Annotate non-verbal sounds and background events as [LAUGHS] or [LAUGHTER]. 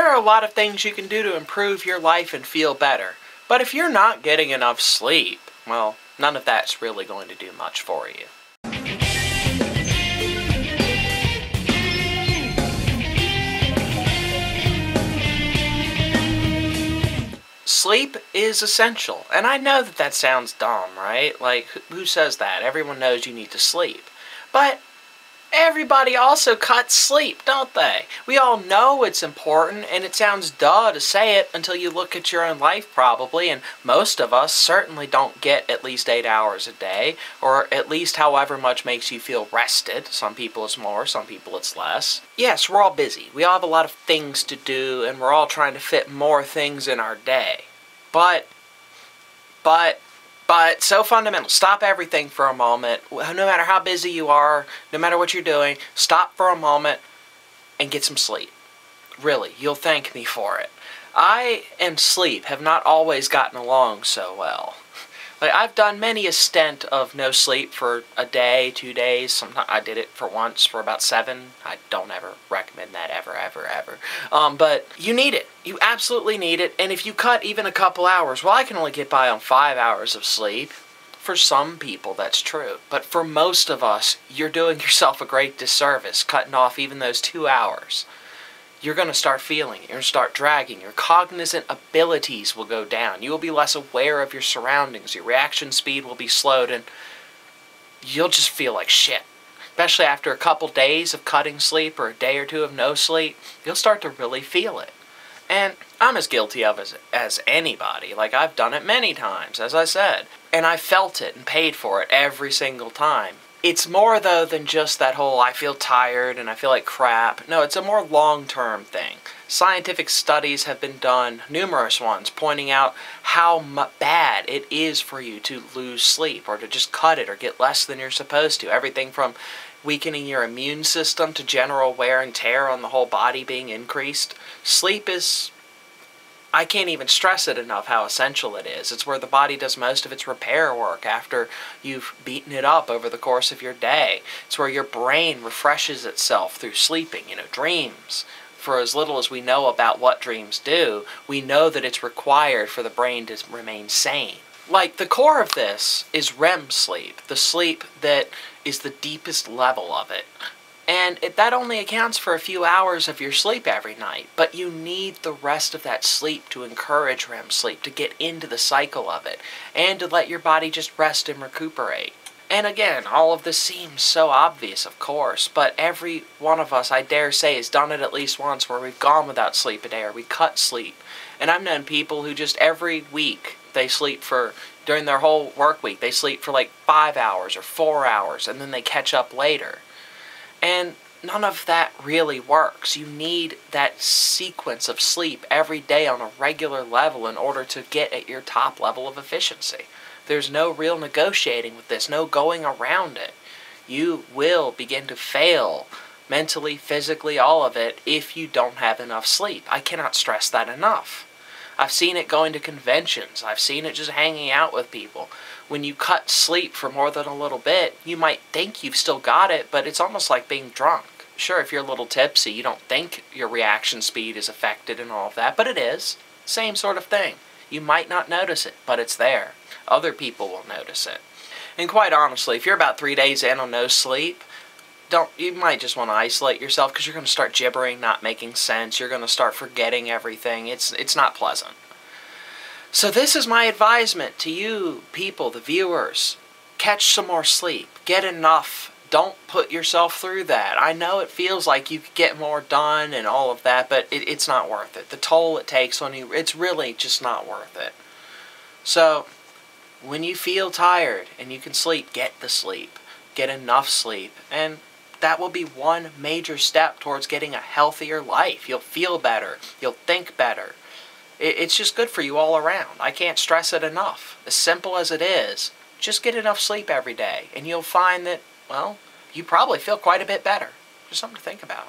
there are a lot of things you can do to improve your life and feel better. But if you're not getting enough sleep, well, none of that's really going to do much for you. Sleep is essential. And I know that that sounds dumb, right? Like, who says that? Everyone knows you need to sleep. But everybody also cuts sleep, don't they? We all know it's important, and it sounds duh to say it until you look at your own life, probably. And most of us certainly don't get at least eight hours a day, or at least however much makes you feel rested. Some people it's more, some people it's less. Yes, we're all busy. We all have a lot of things to do, and we're all trying to fit more things in our day. But, but, but so fundamental. Stop everything for a moment. No matter how busy you are, no matter what you're doing, stop for a moment and get some sleep. Really, you'll thank me for it. I and sleep have not always gotten along so well. Like I've done many a stint of no sleep for a day, two days. Sometimes I did it for once for about seven. I don't ever recommend that ever, ever, ever. Um, but you need it. You absolutely need it. And if you cut even a couple hours, well, I can only get by on five hours of sleep. For some people, that's true. But for most of us, you're doing [LAUGHS] yourself a great disservice cutting off even those two hours you're going to start feeling. You're going to start dragging. Your cognizant abilities will go down. You will be less aware of your surroundings. Your reaction speed will be slowed, and you'll just feel like shit. Especially after a couple days of cutting sleep or a day or two of no sleep, you'll start to really feel it. And I'm as guilty of it as, as anybody. Like, I've done it many times, as I said. And I felt it and paid for it every single time. It's more, though, than just that whole I feel tired and I feel like crap. No, it's a more long term thing. Scientific studies have been done, numerous ones, pointing out how bad it is for you to lose sleep or to just cut it or get less than you're supposed to. Everything from weakening your immune system to general wear and tear on the whole body being increased. Sleep is I can't even stress it enough how essential it is. It's where the body does most of its repair work after you've beaten it up over the course of your day. It's where your brain refreshes itself through sleeping, you know, dreams. For as little as we know about what dreams do, we know that it's required for the brain to remain sane. Like, the core of this is REM sleep, the sleep that is the deepest level of it. And it, that only accounts for a few hours of your sleep every night. But you need the rest of that sleep to encourage REM sleep, to get into the cycle of it, and to let your body just rest and recuperate. And again, all of this seems so obvious, of course, but every one of us, I dare say, has done it at least once where we've gone without sleep a day or we cut sleep. And I've known people who just every week they sleep for, during their whole work week, they sleep for like five hours or four hours and then they catch up later. And none of that really works. You need that sequence of sleep every day on a regular level in order to get at your top level of efficiency. There's no real negotiating with this, no going around it. You will begin to fail mentally, physically, all of it if you don't have enough sleep. I cannot stress that enough. I've seen it going to conventions. I've seen it just hanging out with people. When you cut sleep for more than a little bit, you might think you've still got it, but it's almost like being drunk. Sure, if you're a little tipsy, you don't think your reaction speed is affected and all of that, but it is. Same sort of thing. You might not notice it, but it's there. Other people will notice it. And quite honestly, if you're about three days in on no sleep, don't you might just want to isolate yourself because you're going to start gibbering, not making sense. You're going to start forgetting everything. It's it's not pleasant. So this is my advisement to you people, the viewers. Catch some more sleep. Get enough. Don't put yourself through that. I know it feels like you could get more done and all of that, but it, it's not worth it. The toll it takes on you, it's really just not worth it. So, when you feel tired and you can sleep, get the sleep. Get enough sleep. And that will be one major step towards getting a healthier life. You'll feel better. You'll think better. It's just good for you all around. I can't stress it enough. As simple as it is, just get enough sleep every day, and you'll find that, well, you probably feel quite a bit better. Just something to think about.